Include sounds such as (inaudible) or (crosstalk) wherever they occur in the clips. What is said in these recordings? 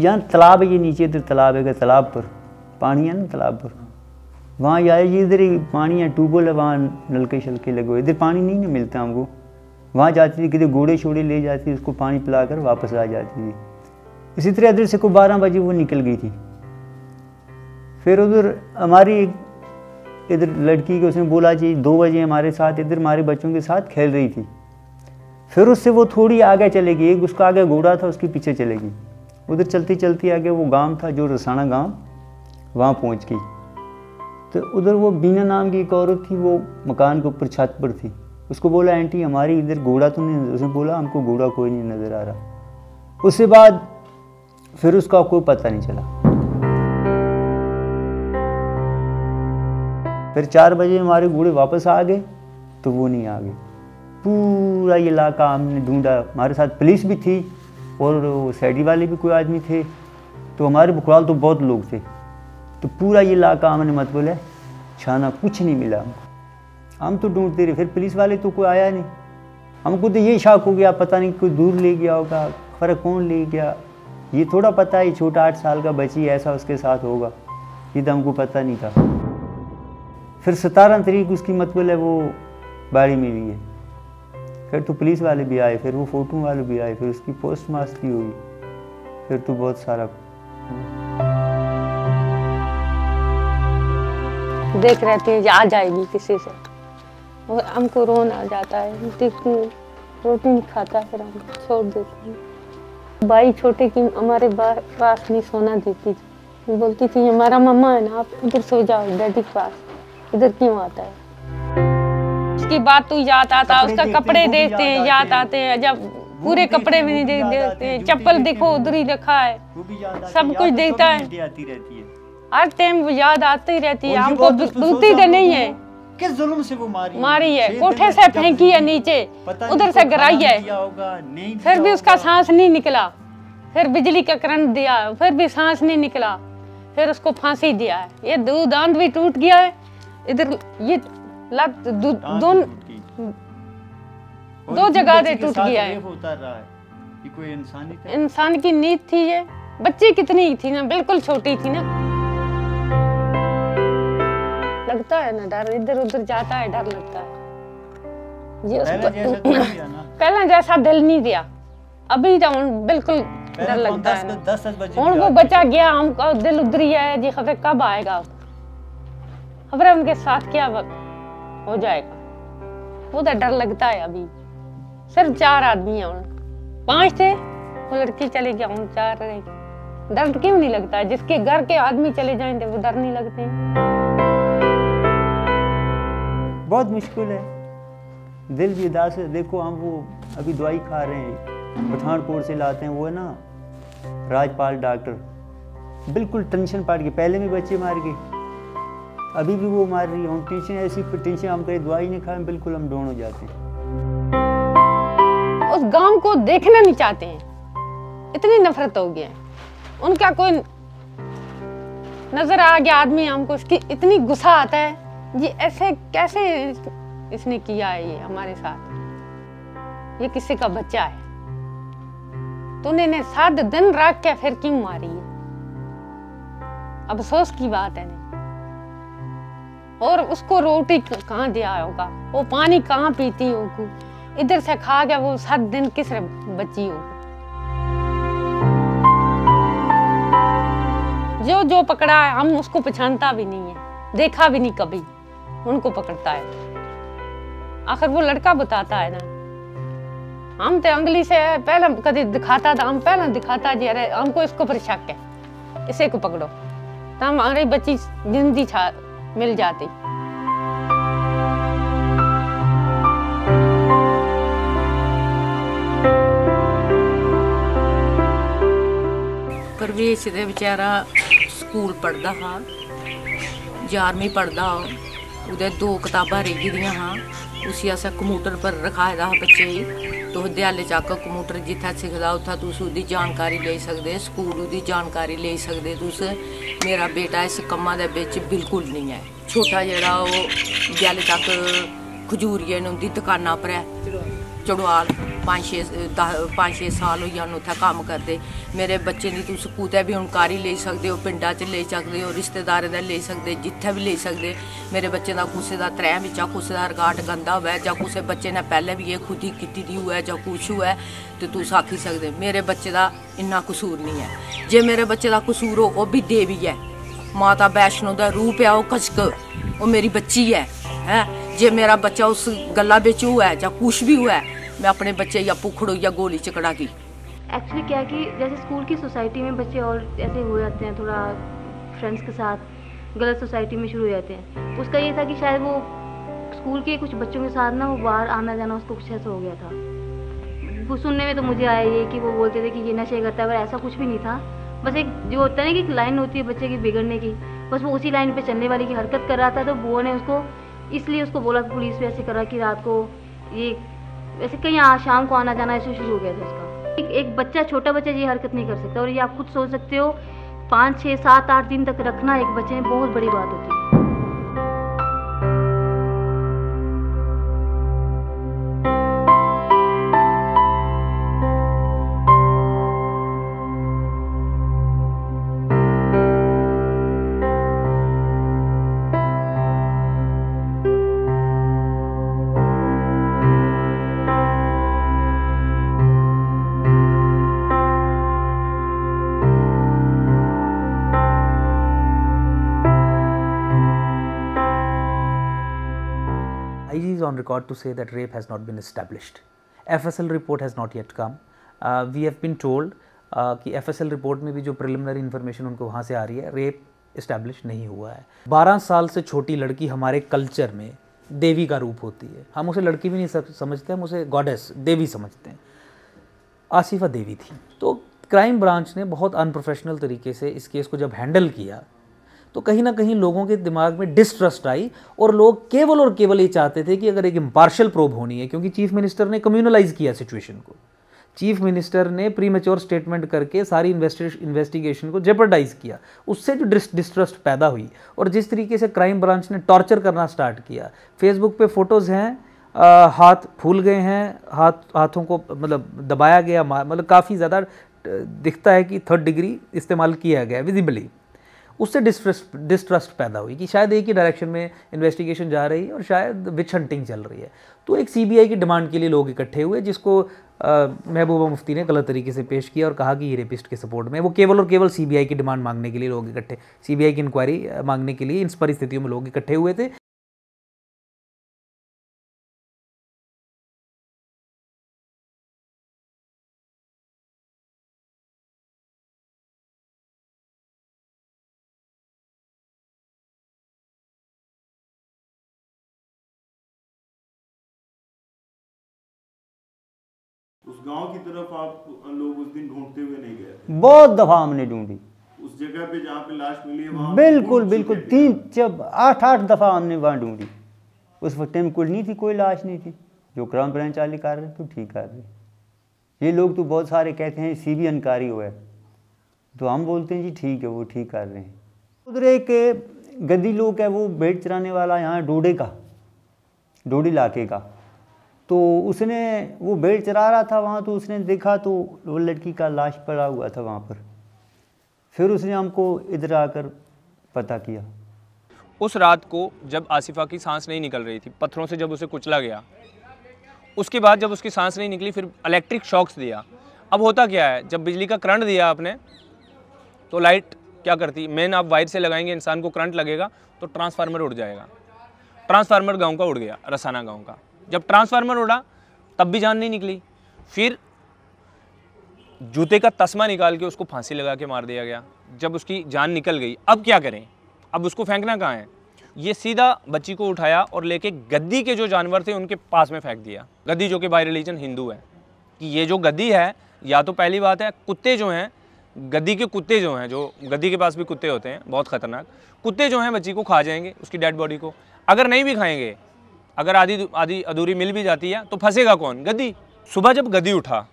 यहाँ तालाब है ये नीचे इधर तालाब है तालाब पर पानी है ना तालाब पर वहाँ आए ये इधर पानी है ट्यूबवेल है वहाँ नलके शलके लगे हुए इधर पानी नहीं ना मिलता हमको वहाँ जाती थी किधर घोड़े शोड़े ले जाती थी उसको पानी पिला कर वापस आ जाती थी इसी तरह इधर से को बारह बजे वो निकल गई थी फिर उधर हमारी एक इधर लड़की को उसने बोला जी दो बजे हमारे साथ इधर हमारे बच्चों के साथ खेल रही थी फिर उससे वो थोड़ी आगे चलेगी एक उसका आगे घोड़ा था उसके पीछे चलेगी उधर चलती चलती आगे वो गाँव था, जो रसाना गाँव, वहाँ पहुँच गई। तो उधर वो बीना नाम की एक औरत थी, वो मकान के ऊपर छत पर थी। उसको बोला, आंटी, हमारी इधर घोड़ा तो नहीं उसने बोला, हमको घोड़ा कोई नहीं नज़र आ रहा। उसके बाद फिर उसका कोई पता नहीं चला। फिर चार बजे हमारे घोड़े वापस आ गए तो वो नहीं आ गए। पूरा इलाका हमने ढूंढा। हमारे साथ पुलिस भी थी और सैडी वाले भी कोई आदमी थे तो हमारे बुकराल तो बहुत लोग थे। तो पूरा ये इलाका हमने मत बोला, छाना कुछ नहीं मिला हमको। हम तो ढूंढते रहे, फिर पुलिस वाले तो कोई आया नहीं। हमको तो ये शौक हो गया, पता नहीं कोई दूर ले गया होगा, फ़र्क कौन ले गया। ये थोड़ा पता है, छोटा आठ साल का बच्ची ऐसा उसके साथ होगा। ये तो हमको पता नहीं था। फिर सतारह तरीक उसकी मतबल है वो बाड़ी में भी है। फिर तो पुलिस वाले भी आए, फिर वो फ़ोटो वाले भी आए, फिर उसकी पोस्ट मास्टर हुई, फिर तो बहुत सारा। देख रहते हैं आ जाएगी किसी से। और हमको रोन आ जाता है देखती रोटी नहीं खाता फिर हम छोड़ देती हैं। भाई छोटे की हमारे पास नहीं सोना देती थी। बोलती थी, हमारा मम्मा है ना, आप इधर सो जाओ, डैडी के पास, इधर क्यों आता है? उसकी बात तो याद आता उसका कपड़े देखते हैं याद आते हैं। जब पूरे कपड़े भी नहीं देखते हैं चप्पल देखो उधर ही रखा है। सब कुछ देखता है। हर टाइम वो याद आती रहती है। हमको दूती तो नहीं है। किस जुल्म से वो मारी मारी है। कोठे से फेंकी है नीचे उधर से गिराई है। फिर भी उसका सांस नहीं निकला। फिर बिजली का करंट दिया फिर भी सांस नहीं निकला। फिर उसको फांसी दिया है। ये दो दांत भी टूट गया है। इधर ये लत दोनों दो जगह से टूट गया है। कोई इंसान की नींद थी ये। बच्ची कितनी थी ना बिल्कुल छोटी थी ना। लगता है ना डर इधर उधर जाता है डर लगता है। ये (clears throat) पहले जैसा दिल नहीं दिया अभी तो बिल्कुल डर लगता है ना। वो बचा गया? हमको दिल उधर ही है। जी खबर कब आएगा? खबर उनके साथ क्या हो जाएगा। वो तो डर लगता है अभी। सिर्फ़ चार आदमी है पाँच थे, वो लड़की चले गया उन चार रहे डर क्यों नहीं लगता है? जिसके घर के आदमी चले जाएँगे, वो डर नहीं लगते बहुत मुश्किल है। दिल भी उदास है। देखो, हम वो अभी दवाई खा रहे हैं। पठानकोट से लाते हैं, वो है ना, राजपाल डॉक्टर। बिल्कुल टेंशन पाट के पहले भी बच्चे मार गए। अभी भी वो मार रही है। हम टेंशन ऐसी टेंशन हम कहीं दवाई नहीं खाएँ, बिल्कुल हम डोन हो जाते हैं। उस गाँव को देखना नहीं चाहते हैं। इतनी नफरत हो गई है। उनका कोई नज़र आ गया आदमी हमको उसकी इतनी गुस्सा आता है। ये ऐसे कैसे इसने किया है ये हमारे साथ? ये किसी का बच्चा है। तूने ने सात दिन रख के फिर क्यों मारी? है अफसोस की बात है। और उसको रोटी कहाँ दिया होगा? वो पानी कहाँ पीती होगी? इधर से खा गया, वो सात दिन किस बची होगी? जो जो पकड़ा है, हम उसको पहचानता भी नहीं है, देखा भी नहीं कभी, उनको पकड़ता है। आखिर वो लड़का बताता है ना, हम तो अंगली से पहले कभी दिखाता था, हम पहले दिखाता जी, अरे हमको इसको पर शक है इसे को पकड़ो। तो हमारी बच्ची, जिंदी छा मिल जाती। परवेश दे बेचारा स्कूल पढ़दा हा ग्यारहवीं पढ़दा ओह्दे दो कताबां रेही गेदियाँ हाँ। उसी ऐसा कंप्यूटर पर रखाए रहा बच्चे ही तो विद्यालय जाकर कंप्यूटर जिथा सिखदा उत्था तुस ओह्दी जानकारी लेई सकदे स्कूल ओह्दी जानकारी लेई सकदे तुस मेरा बेटा इस कम्मा दे बिच बिल्कुल निं ऐ छोटा जेह्ड़ा ओह् विद्यालय तक खजूरिये न उं'दी दकाना पर ऐ चड़वाल 5-6 5-6 ਸਾਲ ਹੋਈ ਹਨ ਉੱਥੇ ਕੰਮ ਕਰਦੇ। ਮੇਰੇ ਬੱਚੇ ਦੀ ਤੁਸੀਂ ਕੁਤੇ ਵੀ ਹੁਣ ਕਾਰੀ ਲੈ ਸਕਦੇ ਹੋ, ਪਿੰਡਾਂ 'ਚ ਲੈ ਸਕਦੇ ਹੋ, ਰਿਸ਼ਤੇਦਾਰਾਂ ਦਾ ਲੈ ਸਕਦੇ, ਜਿੱਥੇ ਵੀ ਲੈ ਸਕਦੇ। ਮੇਰੇ ਬੱਚੇ ਦਾ ਕੁਸੇ ਦਾ ਤਰੇ ਵਿੱਚ ਕੁਸੇ ਦਾ ਰਗਾਟ ਗੰਦਾ ਹੋਇਆ, ਜਾਂ ਕੁਸੇ ਬੱਚੇ ਨੇ ਪਹਿਲੇ ਵੀ ਇਹ ਖੁਦੀ ਕੀਤੀ ਦੀ ਹੋਇਆ, ਜਾਂ ਕੁਛ ਹੋਵੇ ਤੇ ਤੂੰ ਸਾਖੀ ਸਕਦੇ। ਮੇਰੇ ਬੱਚੇ ਦਾ ਇੰਨਾ ਕਸੂਰ ਨਹੀਂ ਹੈ। ਜੇ ਮੇਰੇ ਬੱਚੇ ਦਾ ਕਸੂਰ ਹੋ, ਉਹ ਵੀ ਦੇਵੀ ਹੈ। ਮਾਤਾ ਵੈਸ਼ਨੋ ਦਾ ਰੂਪ ਹੈ ਉਹ ਕਸ਼ਕ ਉਹ ਮੇਰੀ ਬੱਚੀ ਹੈ ਹੈ। ਜੇ ਮੇਰਾ ਬੱਚਾ ਉਸ ਗੱਲਾਂ ਵਿੱਚ ਹੋਇਆ, ਜਾਂ ਕੁਛ ਵੀ ਹੋਇਆ मैं अपने बच्चे या पुखड़ो या गोली चकड़ा की एक्चुअली क्या कि जैसे स्कूल की सोसाइटी में बच्चे और ऐसे हो जाते हैं, थोड़ा फ्रेंड्स के साथ गलत सोसाइटी में शुरू हो जाते हैं। उसका ये था कि शायद वो स्कूल के कुछ बच्चों के साथ ना वो बाहर आना जाना उसको कुछ ऐसा हो गया था। वो सुनने में तो मुझे आया ये कि वो बोलते थे कि ये नशे करता है, पर ऐसा कुछ भी नहीं था। बस एक जो होता है ना कि एक लाइन होती है बच्चे की बिगड़ने की, बस वो उसी लाइन पे चलने वाली की हरकत कर रहा था तो बुआ ने उसको इसलिए उसको बोला, पुलिस पे ऐसे करा कि रात को ये ऐसे कहीं यहाँ शाम को आना जाना ऐसे शुरू हो गया था उसका एक, एक बच्चा छोटा बच्चा ये हरकत नहीं कर सकता। और ये आप खुद सोच सकते हो पाँच छः सात आठ दिन तक रखना एक बच्चे में बहुत बड़ी बात होती है। Is on record to say that rape has not been established. FSL report has not yet come. Uh, we have been told uh, कि FSL रिपोर्ट में भी जो प्रिलिमिनरी इन्फॉर्मेशन उनको वहाँ से आ रही है रेप इस्टेब्लिश नहीं हुआ है 12 साल से छोटी लड़की हमारे कल्चर में देवी का रूप होती है हम उसे लड़की भी नहीं सम- समझते हम उसे गॉडेस देवी समझते हैं आसिफा देवी थी तो क्राइम ब्रांच ने बहुत अनप्रोफेशनल तरीके से इस केस को जब हैंडल किया तो कहीं ना कहीं लोगों के दिमाग में डिस्ट्रस्ट आई और लोग केवल और केवल ये चाहते थे कि अगर एक इम्पार्शल प्रोब होनी है क्योंकि चीफ मिनिस्टर ने कम्युनलाइज किया सिचुएशन को। चीफ मिनिस्टर ने प्री मेच्योर स्टेटमेंट करके सारी इन्वेस्टिगेशन को जेपरडाइज किया। उससे जो डिस्ट्रस्ट पैदा हुई और जिस तरीके से क्राइम ब्रांच ने टॉर्चर करना स्टार्ट किया। फेसबुक पे फ़ोटोज़ हैं अ, हाथ फूल गए हैं हाथ हाथों को मतलब दबाया गया मतलब काफ़ी ज़्यादा दिखता है कि थर्ड डिग्री इस्तेमाल किया गया विजिबली उससे डिस्ट्रस्ट डिस्ट्रस्ट पैदा हुई कि शायद एक ही डायरेक्शन में इन्वेस्टिगेशन जा रही है और शायद विच हंटिंग चल रही है। तो एक सीबीआई की डिमांड के लिए लोग इकट्ठे हुए, जिसको महबूबा मुफ्ती ने गलत तरीके से पेश किया और कहा कि ये रेपिस्ट के सपोर्ट में वो केवल और केवल सीबीआई की डिमांड मांगने के लिए लोग इकट्ठे सीबीआई की इंक्वायरी मांगने के लिए, इन परिस्थितियों में लोग इकट्ठे हुए थे। उस गाँव की तरफ़ आप लोग उस दिन ढूंढते हुए नहीं गए बहुत दफ़ा हमने ढूंढी। उस जगह पे जहाँ पे लाश मिली है वहाँ बिल्कुल बिल्कुल तीन जब आठ आठ दफ़ा हमने वहाँ ढूंढी। उस वक्त टाइम कुल नहीं थी कोई लाश नहीं थी। जो क्राइम ब्रांच वाले कर रहे तो ठीक कर रहे ये लोग तो बहुत सारे कहते हैं सी बी इनकारी हुआ है। तो हम बोलते हैं जी ठीक है वो ठीक कर रहे हैं। उधर एक गद्दी लोग है वो भेड़ चराने वाला यहाँ डोडे का डोडी इलाके का। तो उसने, वो भेड़ चरा रहा था वहाँ तो उसने देखा तो वो लड़की का लाश पड़ा हुआ था वहाँ पर। फिर उसने हमको इधर आकर पता किया। उस रात को जब आसिफा की सांस नहीं निकल रही थी, पत्थरों से जब उसे कुचला गया, उसके बाद जब उसकी सांस नहीं निकली, फिर इलेक्ट्रिक शॉक्स दिया। अब होता क्या है, जब बिजली का करंट दिया आपने तो लाइट क्या करती? मेन आप वायर से लगाएँगे, इंसान को करंट लगेगा तो ट्रांसफार्मर उड़ जाएगा। ट्रांसफार्मर गाँव का उड़ गया, रसाना गाँव का। जब ट्रांसफार्मर उड़ा, तब भी जान नहीं निकली। फिर जूते का तस्मा निकाल के उसको फांसी लगा के मार दिया गया। जब उसकी जान निकल गई, अब क्या करें? अब उसको फेंकना कहाँ है? ये सीधा बच्ची को उठाया और लेके गद्दी के जो जानवर थे, उनके पास में फेंक दिया। गद्दी जो कि बाई रिलीजन हिंदू है। कि ये जो गद्दी है, या तो पहली बात है, कुत्ते जो हैं, गद्दी के कुत्ते जो हैं, जो गद्दी के पास भी कुत्ते होते हैं, बहुत खतरनाक। कुत्ते जो हैं, बच्ची को खा जाएँगे, उसकी डेड बॉडी को। अगर नहीं भी खाएँगे अगर आधी आधी अधूरी मिल भी जाती है तो फंसेगा कौन? गद्दी सुबह जब गद्दी उठा,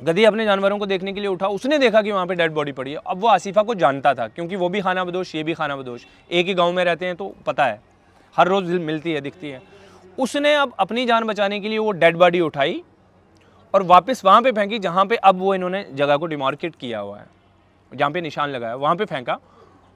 गधी अपने जानवरों को देखने के लिए उठा, उसने देखा कि वहाँ पे डेड बॉडी पड़ी है। अब वो आसिफा को जानता था, क्योंकि वो भी खाना बदोश ये भी खाना बदोश एक ही गाँव में रहते हैं तो पता है, हर रोज़ मिलती है, दिखती है। उसने अब अपनी जान बचाने के लिए वो डेड बॉडी उठाई और वापस वहाँ पे फेंकी, जहाँ पे अब वो इन्होंने जगह को डिमार्केट किया हुआ है। जहाँ पे निशान लगाया, वहाँ पे फेंका।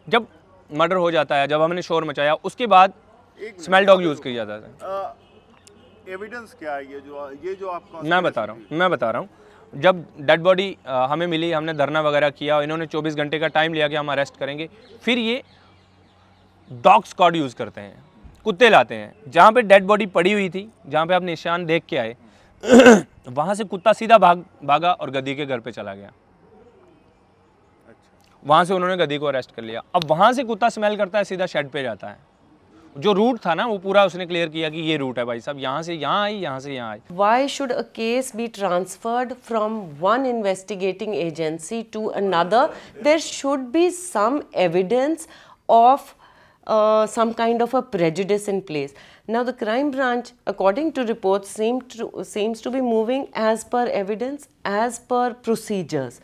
जब मर्डर हो जाता है, जब हमने शोर मचाया, उसके बाद स्मेल डॉग यूज़ किया जाता है। एविडेंस क्या है ये जो ये जो आप मैं बता रहा हूँ मैं बता रहा हूँ। जब डेड बॉडी हमें मिली हमने धरना वगैरह किया इन्होंने 24 घंटे का टाइम लिया कि हम अरेस्ट करेंगे फिर ये डॉग स्कॉड यूज़ करते हैं कुत्ते लाते हैं। जहाँ पे डेड बॉडी पड़ी हुई थी जहाँ पे आप निशान देख के आए (clears throat) वहाँ से कुत्ता सीधा भाग भागा और गदी के घर पे चला गया। वहाँ से उन्होंने गदी को अरेस्ट कर लिया। अब वहाँ से कुत्ता स्मेल करता है सीधा शेड पे जाता है। जो रूट था ना, वो पूरा उसने क्लियर किया कि ये रूट है भाई साहब, यहाँ से यहाँ आई, यहाँ से यहाँ आई। Why should a case be transferred from one investigating agency to another there should be some evidence of some kind of a prejudice in place now the crime branch according to report same seems to be moving as per evidence as per procedures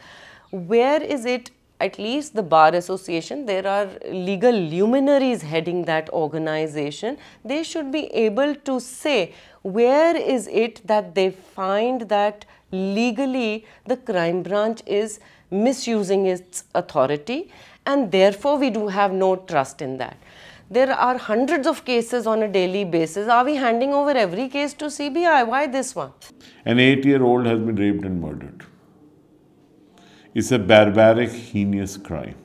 where is it at least the bar association there are legal luminaries heading that organization. They should be able to say where is it that they find that legally the crime branch is misusing its authority and therefore we do have no trust in that. There are hundreds of cases on a daily basis. Are we handing over every case to cbi why this one? An 8 year old has been raped and murdered is a barbaric, heinous crime.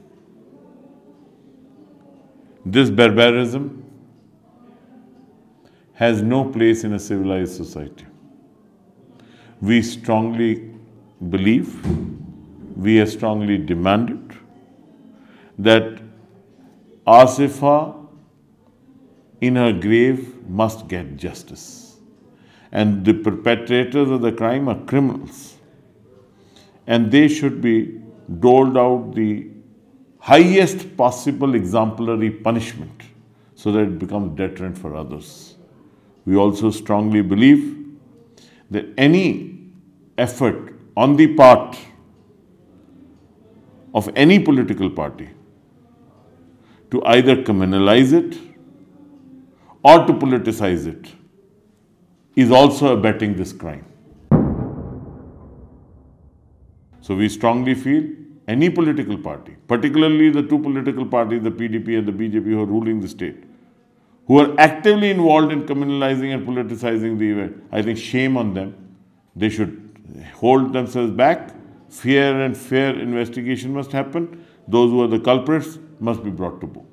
This barbarism has no place in a civilized society. We strongly believe, we have strongly demanded that Asifa in her grave must get justice. And the perpetrators of the crime are criminals and they should be doled out the highest possible exemplary punishment so that it becomes deterrent for others. We also strongly believe that any effort on the part of any political party to either criminalize it or to politicize it is also abetting this crime. So we strongly feel any political party, particularly the two political parties, the PDP and the BJP who are ruling the state, who are actively involved in criminalizing and politicizing the event, I think shame on them. They should hold themselves back. Fair and fair investigation must happen. Those who are the culprits must be brought to book.